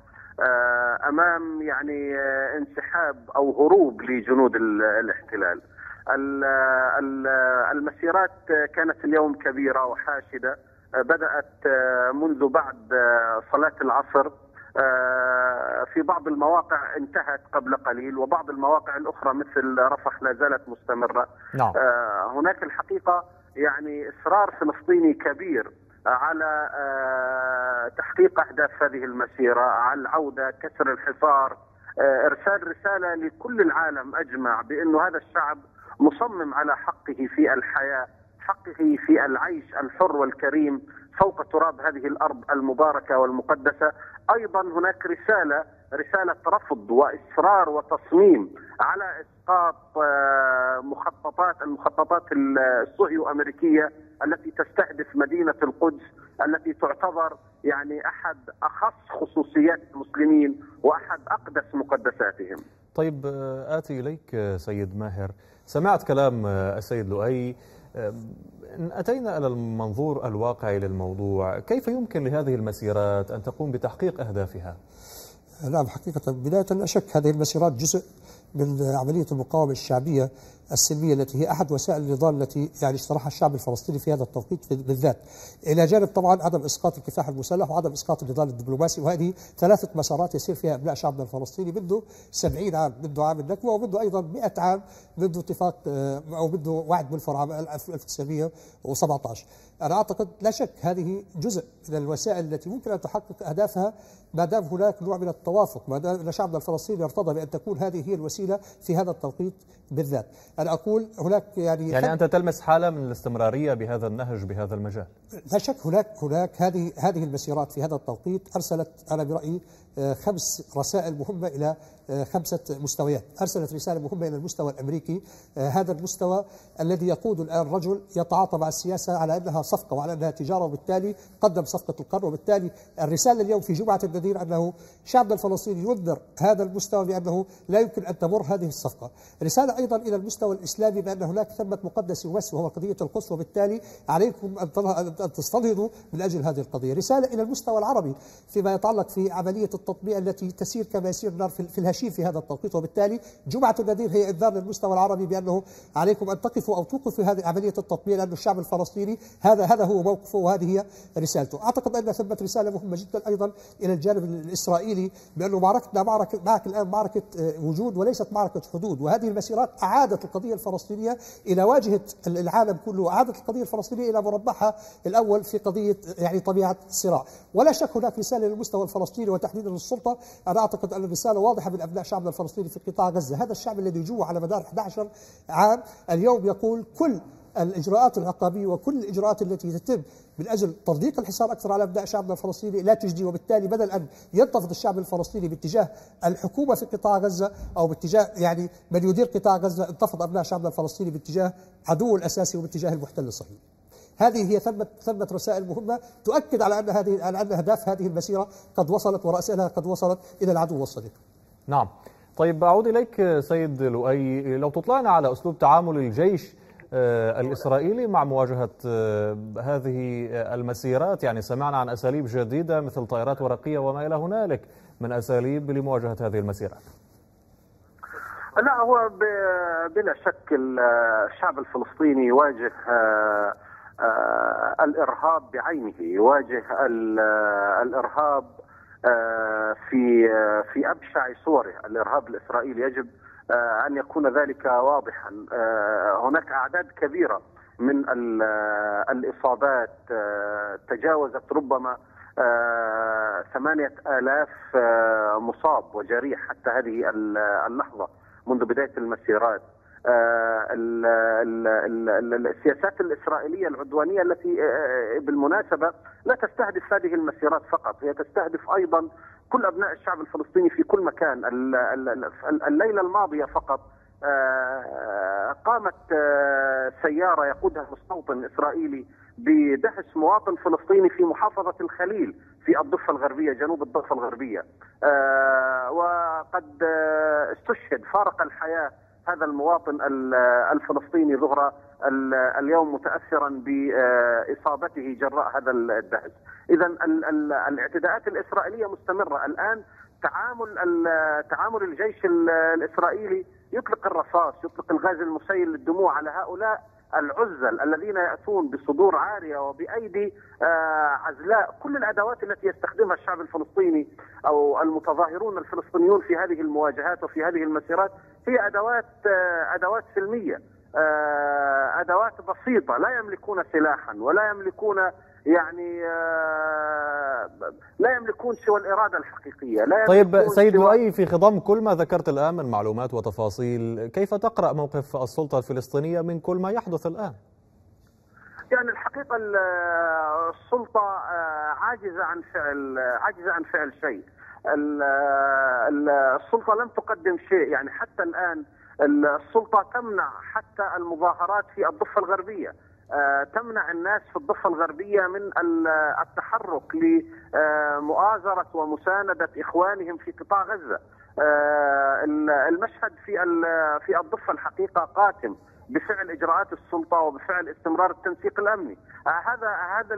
أمام يعني انسحاب أو هروب لجنود الاحتلال. المسيرات كانت اليوم كبيرة وحاشدة بدأت منذ بعد صلاة العصر في بعض المواقع انتهت قبل قليل وبعض المواقع الأخرى مثل رفح لا زالت مستمرة. نعم. هناك الحقيقة يعني إصرار فلسطيني كبير على تحقيق أهداف هذه المسيرة على العودة كسر الحصار إرسال رسالة لكل العالم أجمع بأنه هذا الشعب مصمم على حقه في الحياة حقه في العيش الحر والكريم فوق تراب هذه الأرض المباركة والمقدسة. أيضا هناك رسالة رسالة رفض وإصرار وتصميم على إسقاط مخططات المخططات الصهيو امريكيه التي تستهدف مدينة القدس التي تعتبر يعني أحد أخص خصوصيات المسلمين وأحد أقدس مقدساتهم. طيب آتي إليك سيد ماهر، سمعت كلام السيد لؤي إن أتينا إلى المنظور الواقعي للموضوع كيف يمكن لهذه المسيرات أن تقوم بتحقيق أهدافها؟ نعم حقيقة بداية لا شك هذه المسيرات جزء من عملية المقاومة الشعبية السلمية التي هي أحد وسائل النضال التي يعني اشترحها الشعب الفلسطيني في هذا التوقيت بالذات. إلى جانب طبعا عدم إسقاط الكفاح المسلح وعدم إسقاط النضال الدبلوماسي وهذه ثلاثة مسارات يسير فيها أبناء شعبنا الفلسطيني منذ 70 عام منذ عام النكبة ومنذ أيضا 100 عام منذ اتفاق أو منذ وعد بلفور عام 1917 أنا أعتقد لا شك هذه جزء من الوسائل التي ممكن أن تحقق أهدافها ما دام هناك نوع من التوافق ما دام شعبنا الفلسطيني ارتضى بأن تكون هذه هي الوسيلة في هذا التوقيت بالذات. أنا أقول هناك يعني يعني أنت تلمس حالة من الاستمرارية بهذا النهج بهذا المجال. لا شك هناك هناك هذه هذه المسيرات في هذا التوقيت أرسلت أنا برأيي خمس رسائل مهمة إلى خمسة مستويات. أرسلت رسالة مهمة إلى المستوى الأمريكي. هذا المستوى الذي يقود الآن رجل يتعاطى مع السياسة على أنها صفقة وعلى أنها تجارة وبالتالي قدم صفقة القرن. وبالتالي الرسالة اليوم في جمعة النذير أنه شعبنا الفلسطيني ينذر هذا المستوى بأنه لا يمكن أن تمر هذه الصفقة. رسالة أيضا إلى المستوى الإسلامي بأن هناك ثمة مقدس يمس وهو قضية القدس. وبالتالي عليكم أن تستنهضوا من أجل هذه القضية. رسالة إلى المستوى العربي فيما يتعلق في عملية التطبيع التي تسير كما يسير النار في الهشيم في هذا التوقيت. وبالتالي جمعة النذير هي إنذار للمستوى العربي بأنه عليكم أن تقفوا أو توقفوا هذه عملية التطبيع لأن الشعب الفلسطيني هذا هذا هو موقفه وهذه هي رسالته. أعتقد أن ثمة رسالة مهمة جدا أيضا إلى الجانب الإسرائيلي بأنه معركتنا معركة معك الآن معركة وجود وليست معركة حدود. وهذه المسيرات أعادت القضية الفلسطينية إلى واجهة العالم كله. أعادت القضية الفلسطينية إلى مربعها الأول في قضية يعني طبيعة الصراع ولا شك هناك رسالة للمستوى الفلسطيني وتحديدا للسلطة أنا أعتقد أن الرسالة واضحة من أبناء شعبنا الفلسطيني في قطاع غزة هذا الشعب الذي جوع على مدار 11 عام اليوم يقول كل الإجراءات العقابية وكل الإجراءات التي تتم من أجل تضييق الحصار أكثر على أبناء شعبنا الفلسطيني لا تجدي وبالتالي بدل ان ينتفض الشعب الفلسطيني باتجاه الحكومة في قطاع غزة أو باتجاه يعني من يدير قطاع غزة انتفض أبناء شعبنا الفلسطيني باتجاه عدوه الأساسي وباتجاه المحتل الصهيوني. هذه هي ثمة ثمة رسائل مهمة تؤكد على أن هذه على أن أهداف هذه المسيرة قد وصلت ورأسها قد وصلت إلى العدو والصديق. نعم. طيب أعود إليك سيد لؤي. لو تطلعنا على أسلوب تعامل الجيش آه، الإسرائيلي مع مواجهة آه، هذه المسيرات يعني سمعنا عن أساليب جديدة مثل طائرات ورقية وما إلى هنالك من أساليب لمواجهة هذه المسيرات. لا هو بلا شك الشعب الفلسطيني يواجه آه، الإرهاب بعينه يواجه الإرهاب في في أبشع صوره. الإرهاب الإسرائيلي يجب آه، أن يكون ذلك واضحا. آه، هناك أعداد كبيرة من آه، الإصابات تجاوزت ربما ثمانية آلاف مصاب وجريح حتى هذه اللحظة منذ بداية المسيرات. السياسات الإسرائيلية العدوانية التي بالمناسبة لا تستهدف هذه المسيرات فقط هي تستهدف أيضا كل أبناء الشعب الفلسطيني في كل مكان. الليلة الماضية فقط آه، قامت آه، سيارة يقودها مستوطن إسرائيلي بدهس مواطن فلسطيني في محافظة الخليل في الضفة الغربية جنوب الضفة الغربية. آه، وقد استشهد فارق الحياة هذا المواطن الفلسطيني ظهر اليوم متاثرا بإصابته جراء هذا الدهس. اذا الاعتداءات الإسرائيلية مستمرة. الآن تعامل تعامل الجيش الإسرائيلي يطلق الرصاص يطلق الغاز المسيل للدموع على هؤلاء العزل الذين يأتون بصدور عارية وبأيدي آه، عزلاء كل الأدوات التي يستخدمها الشعب الفلسطيني أو المتظاهرون الفلسطينيون في هذه المواجهات وفي هذه المسيرات هي أدوات آه، أدوات سلمية آه، أدوات بسيطة لا يملكون سلاحا ولا يملكون يعني لا يملكون سوى الإرادة الحقيقية لا طيب سيد لؤي في خضم كل ما ذكرت الآن من معلومات وتفاصيل كيف تقرأ موقف السلطة الفلسطينية من كل ما يحدث الآن؟ يعني الحقيقة السلطة آه، عاجزة عن فعل عاجزة عن فعل شيء السلطة لم تقدم شيء يعني حتى الآن السلطة تمنع حتى المظاهرات في الضفة الغربية آه، تمنع الناس في الضفة الغربية من التحرك لمؤازرة ومساندة إخوانهم في قطاع غزة. آه، المشهد في في الضفة الحقيقة قاتم بفعل إجراءات السلطة وبفعل استمرار التنسيق الأمني. آه، هذا هذا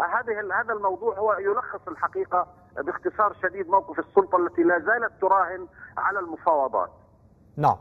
هذه هذا الموضوع هو يلخص الحقيقة باختصار شديد موقف السلطة التي لا زالت تراهن على المفاوضات. نعم.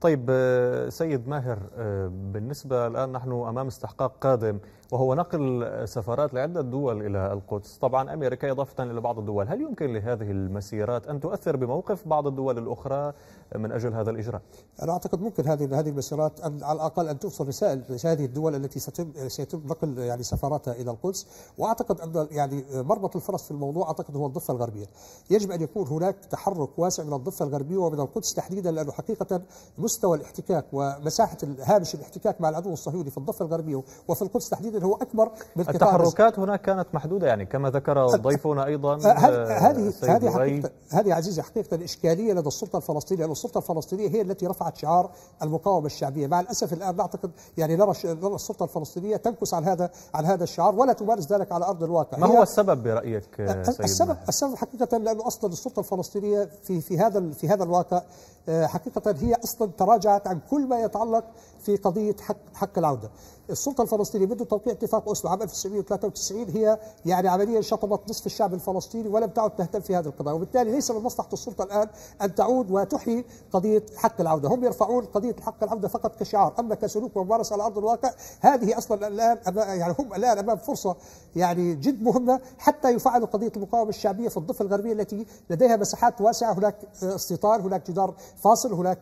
طيب آه، سيد ماهر آه، بالنسبة الآن نحن أمام استحقاق قادم وهو نقل سفارات لعدة دول إلى القدس. طبعا أمريكا إضافة إلى بعض الدول. هل يمكن لهذه المسيرات أن تؤثر بموقف بعض الدول الأخرى من أجل هذا الإجراء؟ أنا أعتقد ممكن هذه هذه المسيرات أن على الأقل أن توصل رسائل لهذه الدول التي ستم سيتم نقل يعني سفاراتها إلى القدس. وأعتقد أن يعني مربط الفرس في الموضوع أعتقد هو الضفة الغربية. يجب أن يكون هناك تحرك واسع من الضفة الغربية ومن القدس تحديدا لأنه حقيقة مستوى الاحتكاك ومساحة هامش الاحتكاك مع العدو الصهيوني في الضفة الغربية وفي القدس تحديدا هو أكبر من التحركات هناك كانت محدودة يعني كما ذكر ضيفنا أيضا هذه هذه حقيقة هذه عزيزي حقيقة إشكالية لدى السلطة الفلسطينية لأن السلطة الفلسطينية هي التي رفعت شعار المقاومة الشعبية. مع الأسف الآن نعتقد يعني نرى السلطة الفلسطينية تنكس عن هذا عن هذا الشعار ولا تمارس ذلك على أرض الواقع. ما هو السبب برأيك سيد السبب السبب حقيقة لأنه أصلا السلطة الفلسطينية في في هذا في هذا الواقع آه، حقيقة هي أصلا تراجعت عن كل ما يتعلق في قضية حق حق العودة. السلطة الفلسطينية منذ توقيع اتفاق أوسلو عام 1993 هي يعني عمليا شطبت نصف الشعب الفلسطيني ولم تعد تهتم في هذه القضايا. وبالتالي ليس من مصلحة السلطة الآن أن تعود وتحيي قضية حق العودة. هم يرفعون قضية حق العودة فقط كشعار. أما كسلوك وممارسة على أرض الواقع هذه أصلا الآن يعني هم الآن أمام فرصة يعني جد مهمة حتى يفعلوا قضية المقاومة الشعبية في الضفة الغربية التي لديها مساحات واسعة. هناك استيطان هناك جدار فاصل هناك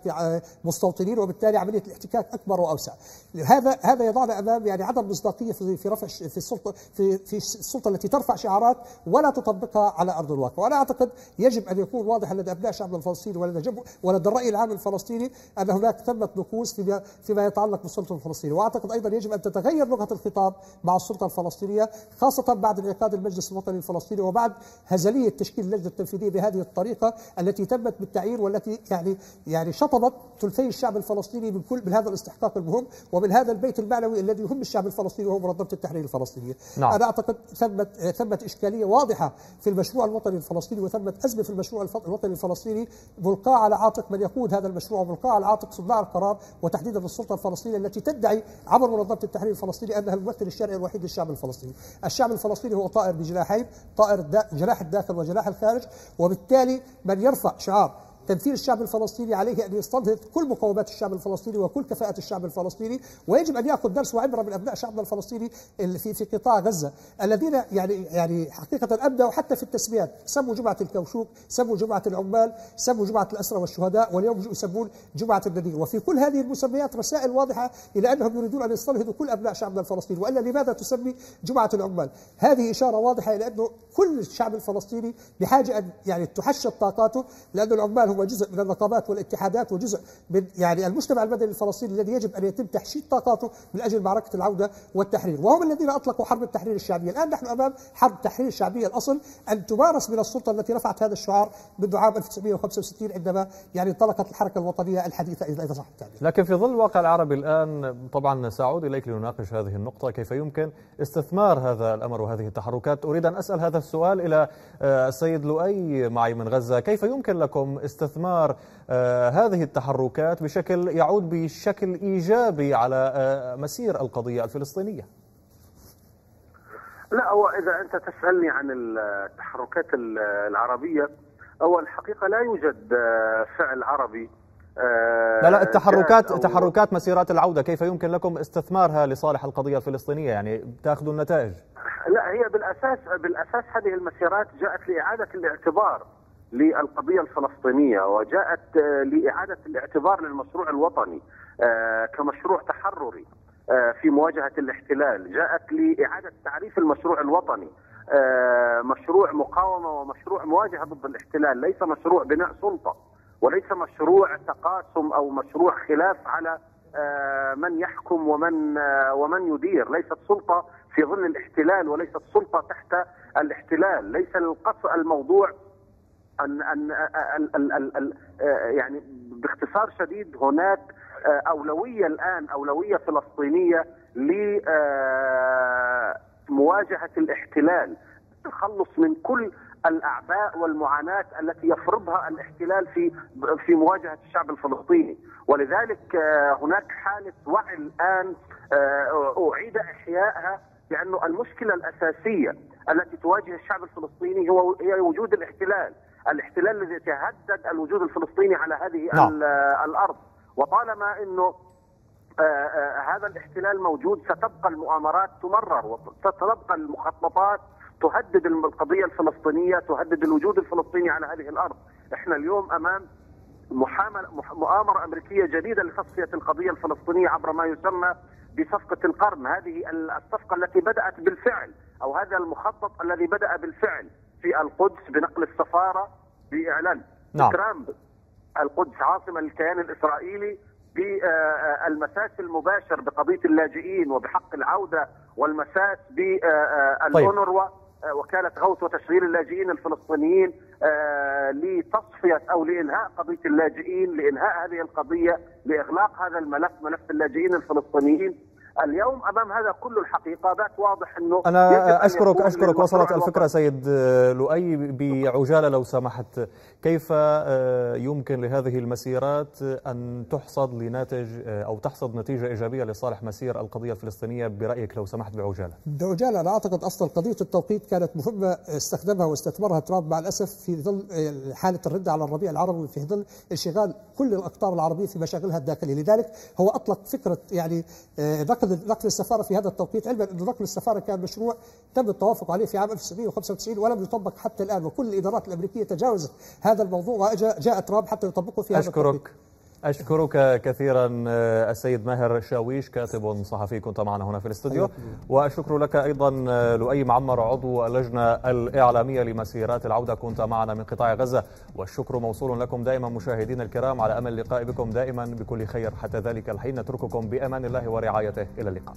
مستوطنين وبالتالي عملية الاحتكاك أكبر وأوسع. هذا هذا يضعنا امام يعني عدم مصداقية في في رفع في السلطة في في السلطة التي ترفع شعارات ولا تطبقها على أرض الواقع، وأنا أعتقد يجب أن يكون واضحا لدى أبناء الشعب الفلسطيني ولدى ولدى الراي العام الفلسطيني أن هناك ثمة نكوص فيما فيما يتعلق بالسلطه الفلسطينية، وأعتقد أيضا يجب أن تتغير لغة الخطاب مع السلطة الفلسطينية خاصة بعد انعقاد المجلس الوطني الفلسطيني وبعد هزلية تشكيل اللجنة التنفيذية بهذه الطريقة التي تمت بالتعيين والتي يعني يعني شطبت ثلثي الشعب الفلسطيني من كل من هذا الاستحقاق المهم ومن هذا البيت المعنوي الذي يهم الشعب الفلسطيني وهو منظمة التحرير الفلسطينية نعم. أنا أعتقد ثمت ثمت إشكالية واضحة في المشروع الوطني الفلسطيني وثمت أزمة في المشروع الوطني الفلسطيني ملقاة على عاتق من يقود هذا المشروع وملقاة على عاتق صناع القرار وتحديدا السلطة الفلسطينية التي تدعي عبر منظمة التحرير الفلسطيني أنها الممثل الشرعي الوحيد للشعب الفلسطيني، الشعب الفلسطيني هو طائر بجناحين، طائر جناح الداخل وجناح الخارج، وبالتالي من يرفع شعار تمثيل الشعب الفلسطيني عليه أن يستنهض كل مقومات الشعب الفلسطيني وكل كفاءة الشعب الفلسطيني ويجب أن يأخذ درس وعبرة من أبناء شعبنا الفلسطيني في في قطاع غزة. الذين يعني يعني حقيقة ابدعوا حتى في التسميات. سموا جمعة الكوشوك سموا جمعة العمال سموا جمعة الأسرى والشهداء واليوم يسمون جمعة النذير وفي كل هذه المسميات رسائل واضحة إلى أنهم يريدون أن يستنهضوا كل أبناء شعبنا الفلسطيني. وإلا لماذا تسمي جمعة العمال؟ هذه إشارة واضحة إلى أنه كل الشعب الفلسطيني بحاجة أن يعني تحشد طاقاته لأن العمال هو جزء من النقابات والاتحادات وجزء من يعني المجتمع المدني الفلسطيني الذي يجب أن يتم تحشيد طاقاته من أجل معركة العودة والتحرير، وهم الذين أطلقوا حرب التحرير الشعبية، الآن نحن أمام حرب تحرير شعبية. الأصل أن تمارس من السلطة التي رفعت هذا الشعار منذ عام 1965 عندما يعني انطلقت الحركة الوطنية الحديثة اذا اذا صح التعبير. لكن في ظل الواقع العربي الآن طبعا سأعود إليك لنناقش هذه النقطة. كيف يمكن استثمار هذا الأمر وهذه التحركات؟ أريد أن أسأل هذا السؤال إلى آه، السيد لؤي معي من غزة. كيف يمكن لكم استثمار آه، هذه التحركات بشكل يعود بشكل إيجابي على آه، مسير القضية الفلسطينية؟ لا هو إذا أنت تسألني عن التحركات ال- العربية هو الحقيقة لا يوجد فعل عربي لا لا التحركات تحركات مسيرات العودة كيف يمكن لكم استثمارها لصالح القضية الفلسطينية؟ يعني تأخذوا النتائج. لا هي بالاساس بالأساس هذه المسيرات جاءت لإعادة الاعتبار للقضية الفلسطينية وجاءت آه، لإعادة الاعتبار للمشروع الوطني آه، كمشروع تحرري آه، في مواجهة الاحتلال، جاءت لإعادة تعريف المشروع الوطني آه، مشروع مقاومة ومشروع مواجهة ضد الاحتلال، ليس مشروع بناء سلطة. وليس مشروع تقاسم أو مشروع خلاف على آه، من يحكم ومن آه، ومن يدير، ليست سلطة في ظل الاحتلال وليست سلطة تحت الاحتلال، ليس القص الموضوع أن أن ال يعني باختصار شديد هناك آه، أولوية الآن أولوية فلسطينية لمواجهه الاحتلال. التخلص من كل الاعباء والمعاناة التي يفرضها الاحتلال في في مواجهة الشعب الفلسطيني. ولذلك آه، هناك حالة وعي الآن آه، أعيد إحيائها لأنه المشكلة الأساسية التي تواجه الشعب الفلسطيني هو هي وجود الاحتلال، الاحتلال الذي يتهدد الوجود الفلسطيني على هذه نعم. ال- الأرض، وطالما إنه آه، هذا الاحتلال موجود ستبقى المؤامرات تمرر وستبقى المخططات تهدد القضية الفلسطينية، تهدد الوجود الفلسطيني على هذه الأرض، إحنا اليوم أمام محامل- مح- مؤامرة أمريكية جديدة لتصفية القضية الفلسطينية عبر ما يسمى بصفقة القرن، هذه ال- الصفقة التي بدأت بالفعل أو هذا المخطط الذي بدأ بالفعل في القدس بنقل السفارة بإعلان. نعم. اكرام القدس عاصمة للكيان الإسرائيلي بالمساس المباشر بقضية اللاجئين وبحق العودة والمساس بالأونروا وكاله غوث وتشغيل اللاجئين الفلسطينيين آه، لتصفية أو لانهاء قضية اللاجئين لانهاء هذه القضية لإغلاق هذا الملف ملف اللاجئين الفلسطينيين. اليوم أمام هذا كله الحقيقة بات واضح إنه يجب أنا أن أشكرك يكون أشكرك. للمشروع وصلت الفكرة سيد لؤي بعجالة لو سمحت. كيف آه، يمكن لهذه المسيرات أن تحصد لناتج آه، أو تحصد نتيجة إيجابية لصالح مسير القضية الفلسطينية برأيك لو سمحت بعجالة؟ بعجالة أنا أعتقد أصلا قضية التوقيت كانت مهمة استخدمها واستثمرها ترامب مع الأسف في ظل آه، حالة الردة على الربيع العربي وفي ظل انشغال كل الأقطار العربية في مشاغلها الداخلية. لذلك هو أطلق فكرة يعني آه، نقل نقل السفارة في هذا التوقيت. علما أن نقل السفارة كان مشروع تم التوافق عليه في عام 1995 ولم يطبق حتى الآن وكل الإدارات الأمريكية تجاوزت هذا الموضوع وجاء ترامب حتى يطبقه في هذا التوقيت. أشكرك كثيرا آه، السيد ماهر شاويش كاتب صحفي كنت معنا هنا في الاستوديو. وأشكر لك أيضا آه، لؤي معمر عضو اللجنة الإعلامية لمسيرات العودة. كنت معنا من قطاع غزة. والشكر موصول لكم دائما مشاهدينا الكرام. على أمل اللقاء بكم دائما بكل خير. حتى ذلك الحين. نترككم بأمان الله ورعايته. إلى اللقاء.